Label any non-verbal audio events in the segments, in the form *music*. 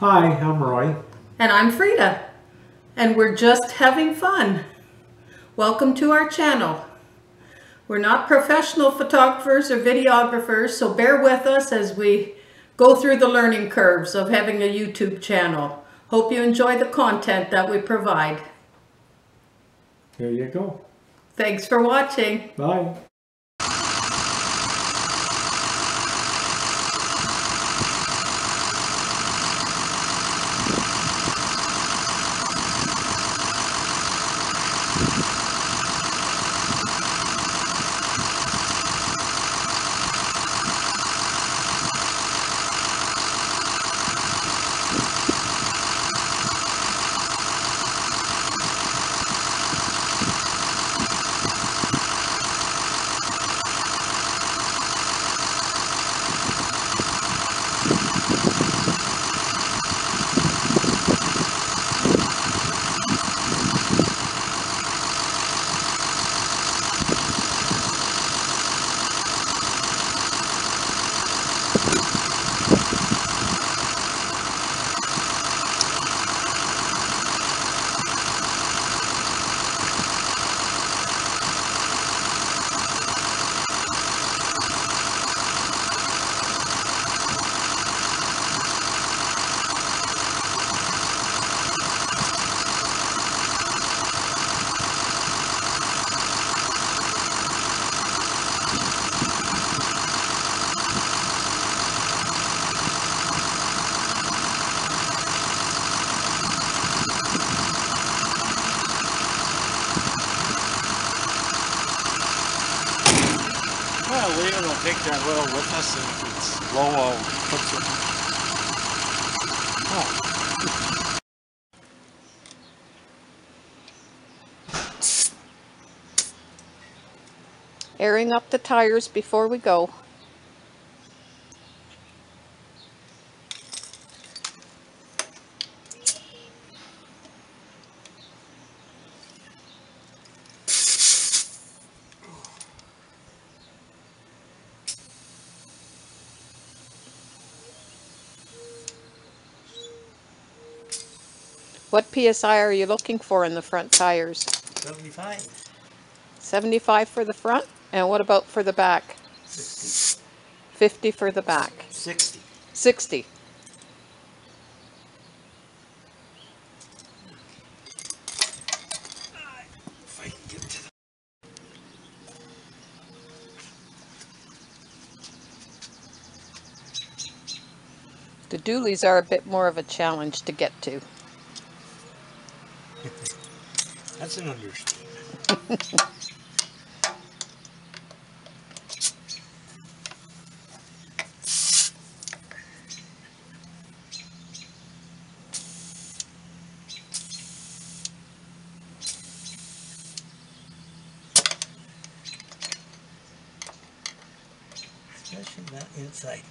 Hi, I'm Roy. And I'm Frida. And we're just having fun. Welcome to our channel. We're not professional photographers or videographers, so bear with us as we go through the learning curves of having a YouTube channel. Hope you enjoy the content that we provide. Here you go. Thanks for watching. Bye. Well, Leon will take that well with us, and if it's low, I'll put some. Oh, Airing up the tires before we go. What PSI are you looking for in the front tires? 75. 75 for the front? And what about for the back? 60. 50 for the back. 60. 60. If I can get to the. The dualies are a bit more of a challenge to get to. *laughs* That's an understatement. Especially that inside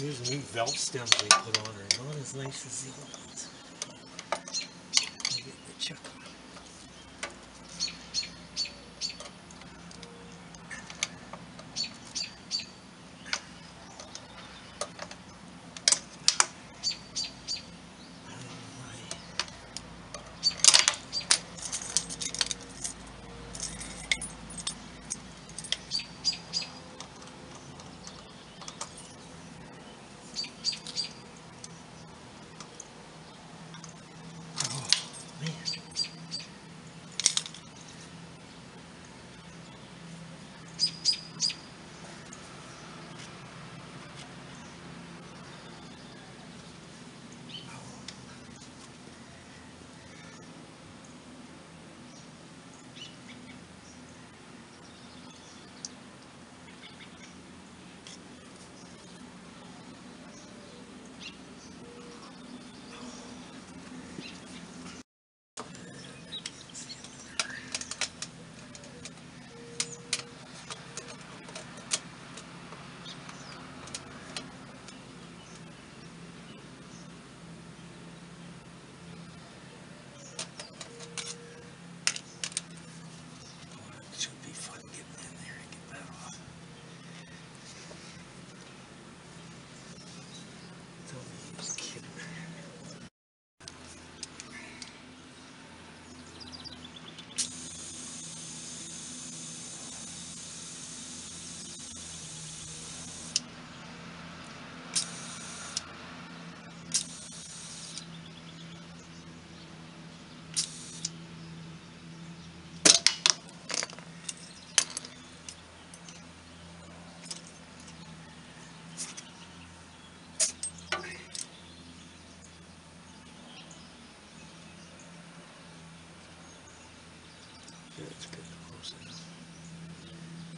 These new valve stems they put on are not as nice as the old ones.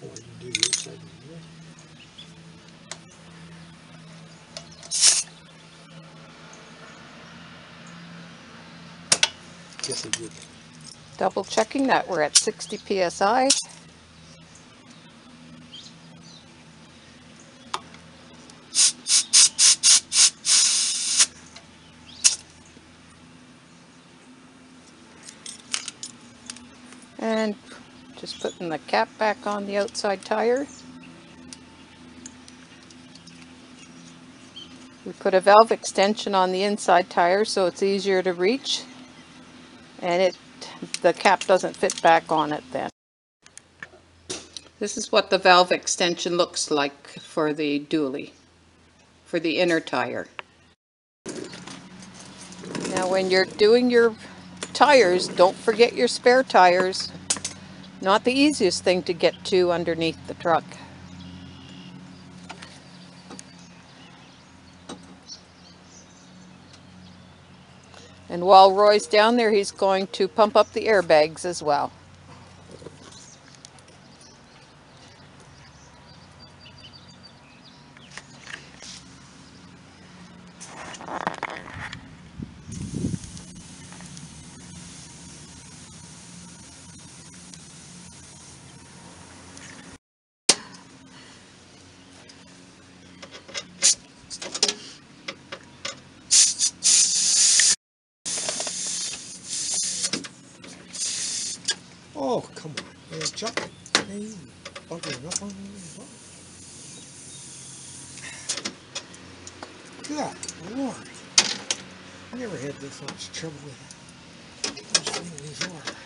Or can do side. Guess. Double checking that we're at 60 psi. Putting the cap back on the outside tire. We put a valve extension on the inside tire so it's easier to reach and it the cap doesn't fit back on it then. This is what the valve extension looks like for the dually, for the inner tire. Now when you're doing your tires, don't forget your spare tires. Not the easiest thing to get to underneath the truck. And while Roy's down there, he's going to pump up the airbags as well. Oh, come on. Hey. Up on me. Good Lord. I never had this much trouble with those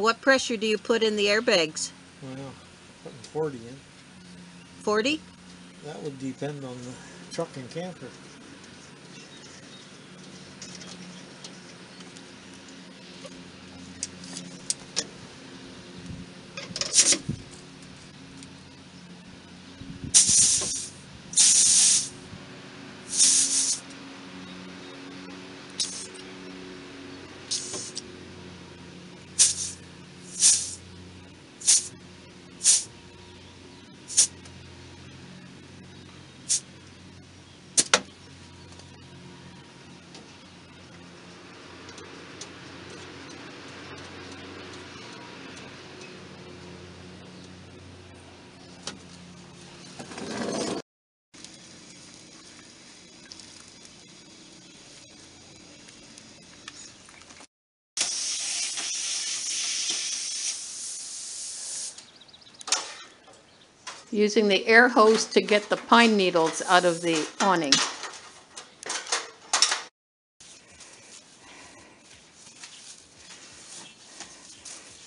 And what pressure do you put in the airbags? Well, putting 40 in. 40? That would depend on the truck and camper. Using the air hose to get the pine needles out of the awning.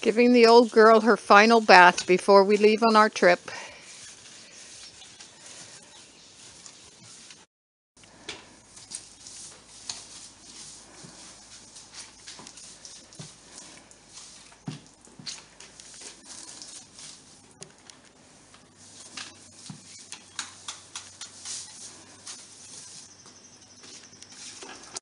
Giving the old girl her final bath before we leave on our trip.